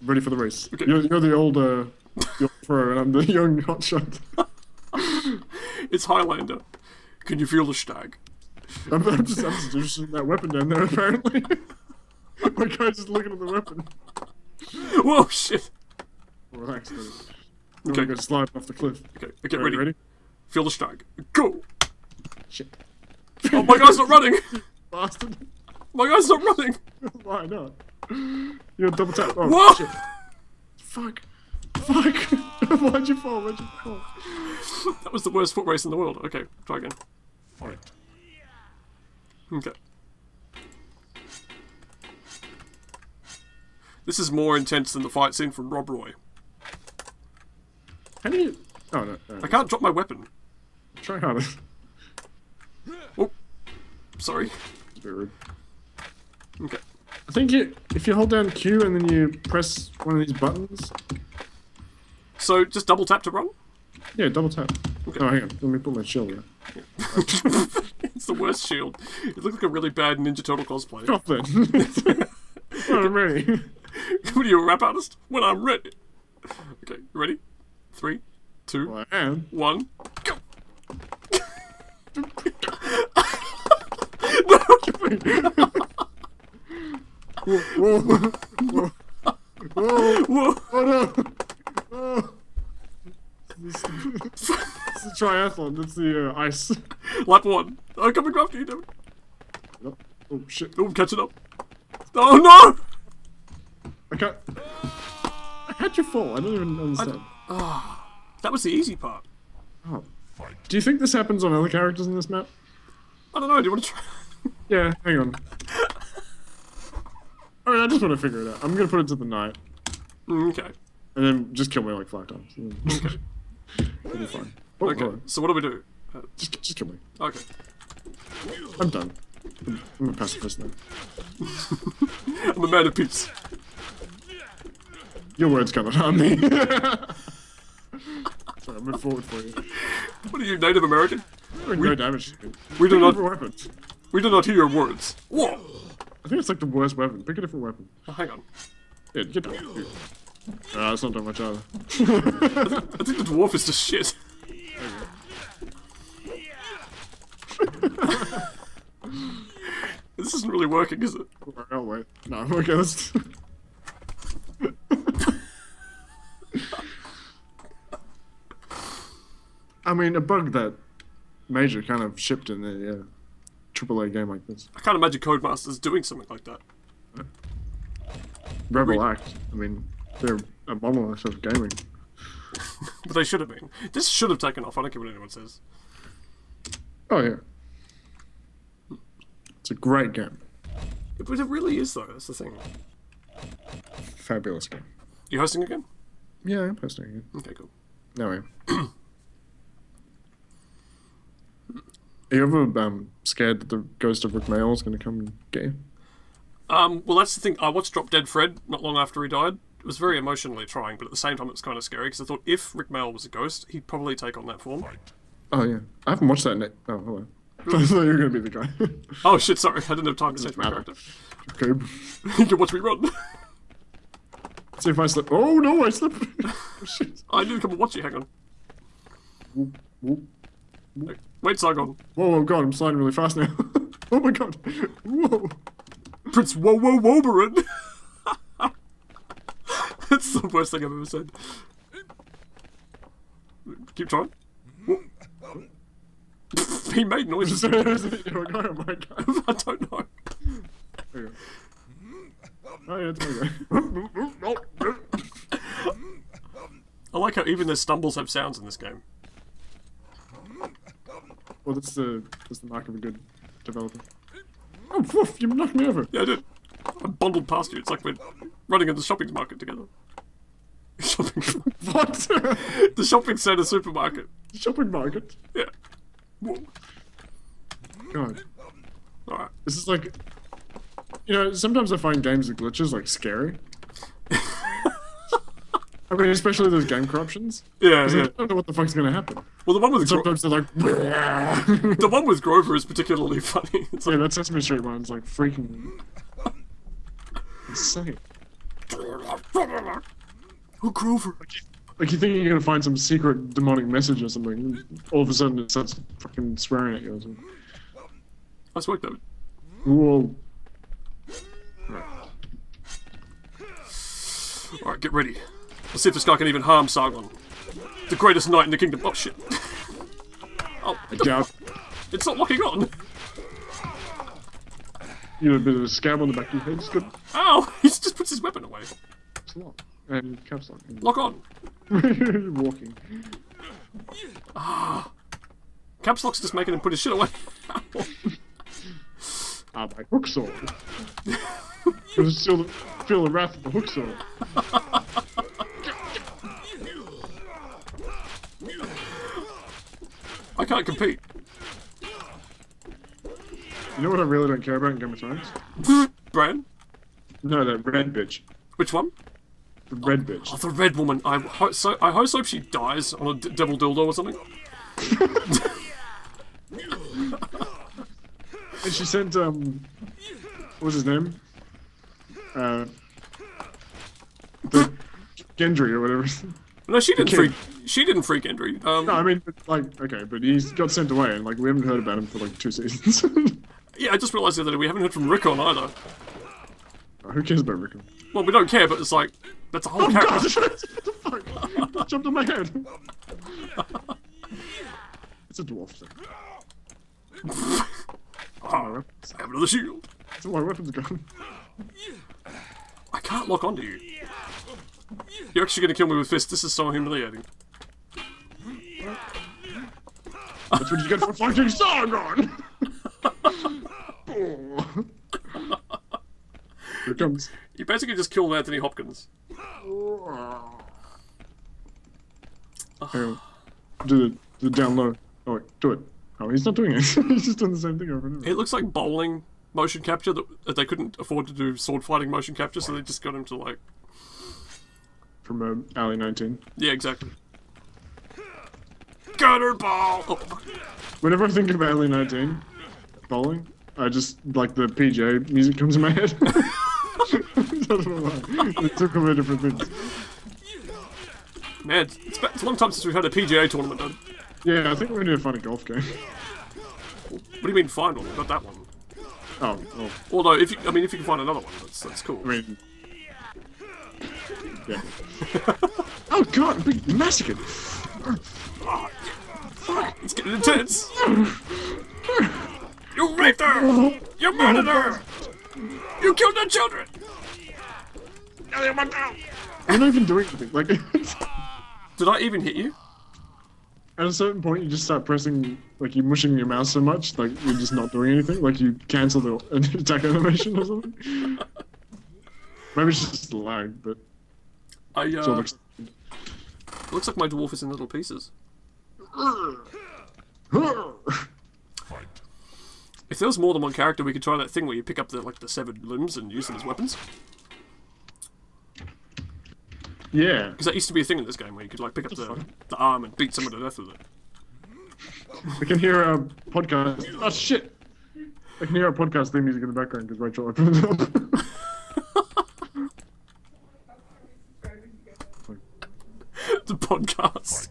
Ready for the race. Okay. You're, you're the old, uh, the old pro, and I'm the young hotshot. It's Highlander. Can you feel the stag? I'm, I'm just, I'm just that weapon down there, apparently. My guy's just looking at the weapon. Whoa, shit. Relax, buddy. Okay. Gonna slide off the cliff. Okay, get ready. ready? Feel the stag. Go. Shit. Oh, my guy's not running. Bastard. My guy's not running. Why not? You're double tap. Oh, Whoa. shit. Fuck. Fuck. Why'd you fall? Why'd you fall? That was the worst foot race in the world. Okay, try again. Alright. Okay. This is more intense than the fight scene from Rob Roy. How do you? Oh no. no I can't drop my weapon. Try harder. Oh, sorry. Okay. I think you, if you hold down Q and then you press one of these buttons. So just double tap to run. Yeah, double tap. Okay. Oh, hang on. Let me put my shield here. It's the worst shield. It looks like a really bad Ninja Turtle cosplay. Drop then. oh, I'm ready. what are you, a rap artist? When I'm ready. Okay, you ready? Three, two, Well, one, go. Whoa, whoa, whoa, whoa, Whoa. oh no! Oh. This, this is a triathlon. That's the uh, ice. Lap one. I'm coming after you, David. Oh shit! Oh, catching up. Oh no! I can't. How'd fall? I don't even understand. That was the easy part. Oh. Do you think this happens on other characters in this map? I don't know. Do you want to try? Yeah, hang on. I mean, I just want to figure it out. I'm gonna put it to the night, Mm, okay. and then just kill me like five times. Okay. It'll be fine. Oh, Okay. okay. So what do we do? Uh, Just, just kill me. okay. I'm done. I'm, I'm a pacifist now. I'm a man of peace. Your words cannot harm me. Sorry, I moved forward for you. What are you, Native American? Doing no damage to. We do not. different weapon. We do not hear your words. Whoa. I think it's like the worst weapon. Pick a different weapon. Oh, hang on. Yeah, get down. Here. Ah, that's not that much either. I think the dwarf is just shit. this isn't really working, is it? Oh wait. No, okay, let's. I mean, a bug that Major kind of shipped in a uh, AAA game like this. I can't imagine Codemasters doing something like that. Rebel Agreed. Act. I mean, they're a monolith of gaming. But they should have been. This should have taken off. I don't care what anyone says. Oh yeah. It's a great game. But it really is, though. That's the thing. Fabulous game. You hosting again? Yeah, I'm hosting again. Okay, cool. No way. Are you ever um, scared that the ghost of Rick Mayall is going to come and get you? Um, well, that's the thing. I watched Drop Dead Fred not long after he died. It was very emotionally trying, but at the same time, it was kind of scary because I thought if Rick Mayall was a ghost, he'd probably take on that form. Oh yeah, I haven't watched that. Ne- oh hello. I thought you were going to be the guy. Oh shit! Sorry, I didn't have time to change my character. Okay. you can watch me run. See if I slip. Oh no, I slipped. oh. I didn't come and watch you. Hang on. Whoop, whoop. Wait, Sargon. Whoa, oh god, I'm sliding really fast now. oh my god. Whoa. Prince Whoa Whoa Woberin. That's the worst thing I've ever said. Keep trying. He made noises. Is it your guy my guy? I don't know. There you go. Oh yeah, it's. I like how even their stumbles have sounds in this game. well, that's the that's the mark of a good developer. Oh, woof! You knocked me over. Yeah, I did. I bundled past you. It's like we're running in the shopping market together. Shopping. What? the shopping centre supermarket. Shopping market. Yeah. Whoa. God, Alright. this is like. You know, sometimes I find games with glitches like scary. I mean, especially those game corruptions. Yeah, yeah. I don't know what the fuck's gonna happen. Well, the one with Gro- Sometimes they're like, the one with Grover is particularly funny. It's like, that Sesame Street one's like freaking insane. oh, Grover. Like you think you're gonna find some secret demonic message or something, and all of a sudden it starts fucking swearing at you or something. Nice work, David. Whoa. Alright, get ready. Let's see if this guy can even harm Sargon. The greatest knight in the kingdom. Oh, shit. Oh, doubt it's not locking on. you have a bit of a scab on the back of your head. It's good. Ow! He just puts his weapon away. It's lock. And caps lock. Lock on. Walking. Caps Lock's just making him put his shit away. Ah, my hook sword. I just feel the, feel the wrath of the hook sword. I can't compete. You know what I really don't care about in Game of Thrones? Bran? No, that red bitch. Which one? The red bitch. Oh, the red woman. I ho- so I hope she dies on a devil dildo or something. And she sent, um, what was his name? Uh, the Gendry or whatever. No, she didn't freak. She didn't freak Gendry. Um, no, I mean, like, okay, but he's got sent away, and like we haven't heard about him for like two seasons. Yeah, I just realised the other day we haven't heard from Rickon either. Who cares about Rickon? Well, we don't care, but it's like that's a whole Oh god! character. what the fuck? Jumped on my head. it's a dwarf thing. Ah, have another shield. That's why weapons gone. I can't lock onto you. You're actually gonna kill me with fists. This is so humiliating. That's what you get for fighting Sargon! Here it comes. You basically just killed Anthony Hopkins. Do the, the down low. Oh, wait, do it. Oh, he's not doing it. he's just doing the same thing over and over. It looks like bowling motion capture that, that they couldn't afford to do sword fighting motion capture, so they just got him to like. From uh, Alley 19. Yeah, exactly. Gutter ball. Oh. Whenever I think of Alley 19, bowling, I just, like, the PJ music comes in my head. I don't know why. They took away different things. man, it's, it's a long time since we've had a PGA tournament done. Yeah, I think we need to find a golf game. What do you mean find one? Not that one. Oh, well, Although, if you, I mean, if you can find another one, that's that's cool. I mean. Yeah. oh god, big massacre! It's getting intense. you raped her. You murdered her. You killed the children. You're not even doing anything. Like, Did I even hit you? at a certain point, you just start pressing, like, you're mushing your mouse so much, like, you're just not doing anything. Like, you cancel the attack animation or something. Maybe it's just lag, but I uh, looks. looks like my dwarf is in little pieces. If there was more than one character, we could try that thing where you pick up the like the severed limbs and use them as weapons. yeah. Because that used to be a thing in this game where you could like pick up the, the arm and beat someone to death with it. I can hear our podcast. Oh, shit! I can hear our podcast theme music in the background because Rachel opened it up. the podcast.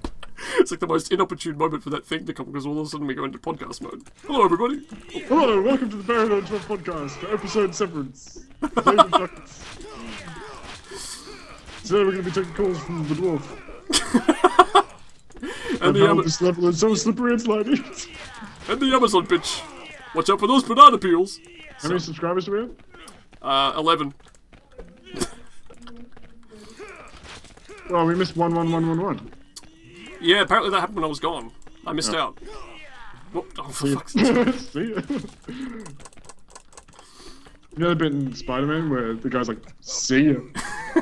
It's like the most inopportune moment for that thing to come because all of a sudden we go into podcast mode. Hello, everybody. Hello, welcome to the Paragon 12 podcast episode Severance. Today we're going to be taking calls from the dwarf. And the, How Ama- this level is so slippery and slimy. and the Amazon bitch. Watch out for those banana peels. How many subscribers do we have? Uh, 11. Well, we missed 11111. Yeah, apparently that happened when I was gone. I missed out. Oh, oh, for fuck's sake. See ya. You know the bit in Spider-Man where the guy's like, "See ya."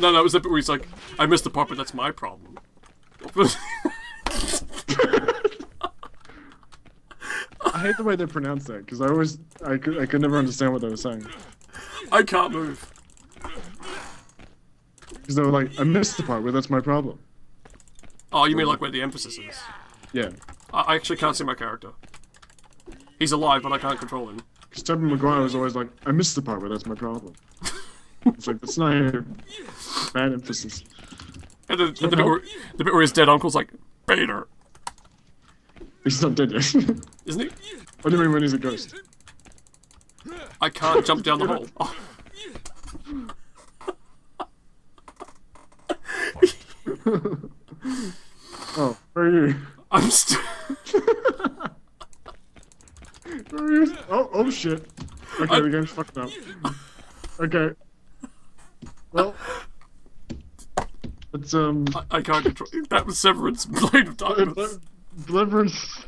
No, no, it was the bit where he's like, I missed the part, but that's my problem. I hate the way they pronounce that because I always, I could, I could never understand what they were saying. I can't move. Because they were like, "I missed the part where that's my problem." Oh, you mean like where the emphasis is? Yeah. I, I actually can't see my character. He's alive, but I can't control him. Because Tobey Maguire was always like, "I missed the part where that's my problem." it's like that's not a bad emphasis. And the, and the, bit, where, the bit where his dead uncle's like, Bader, He's not dead yet. Isn't he? What do you mean when he's a ghost? I can't jump down the hole. Oh, Oh, where are you? I'm still. Where are you? Oh, oh shit. Okay, the game's fucked up. Okay. Well, It's um. I, I can't control. That was Severance Blade of Darkness. Deliverance.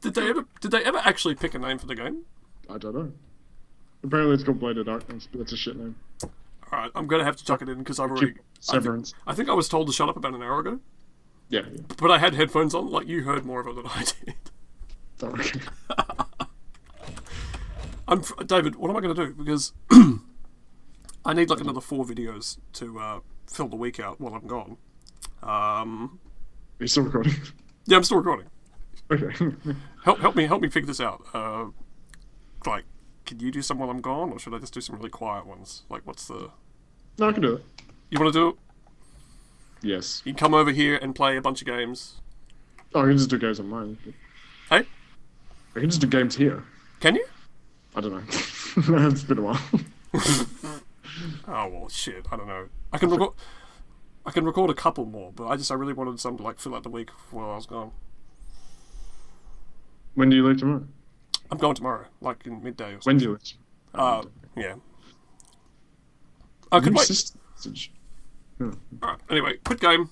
Did they ever? Did they ever actually pick a name for the game? I don't know. Apparently, it's called Blade of Darkness, but it's a shit name. All right, I'm gonna have to chuck it in because I've already. I think, Severance. I think I was told to shut up about an hour ago, Yeah. yeah. but I had headphones on. Like you heard more of it than I did. Okay. I'm David. What am I gonna do? Because I need like another four videos to uh, fill the week out while I'm gone. Um, Are you still recording? yeah, I'm still recording. okay. Help, help me, help me figure this out. Uh, like, can you do some while I'm gone, or should I just do some really quiet ones? Like, what's the? no, I can do it. You want to do it? Yes. You can come over here and play a bunch of games. Oh, I can just do games on mine. Hey, I can just do games here. can you? I don't know. it's been a while. Oh well, shit. I don't know. I can record. I can record a couple more, but I just I really wanted some to like fill out the week while I was gone. when do you leave tomorrow? I'm going tomorrow, like in midday or something. When do you leave? Uh, yeah. I could New wait. Oh. Alright, anyway, quit game.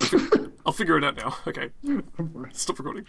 I'll figure it out now. Okay, stop recording.